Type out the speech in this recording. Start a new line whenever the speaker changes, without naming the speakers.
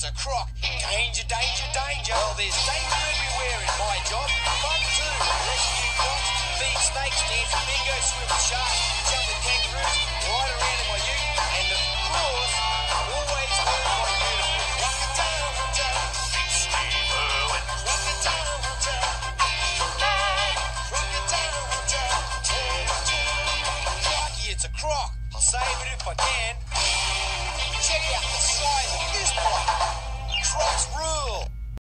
it's a croc.
Danger, danger, danger. Well, there's danger everywhere in my job. Fun too. Rescue crocs, feed snakes, dance bingo, swim sharks, jump with kangaroos, ride around in my ute, and of course, always wear my uniform. Crocodile hunter, Crikey, it's a croc. I'll save it if I can. Check out size